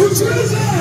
Futurism!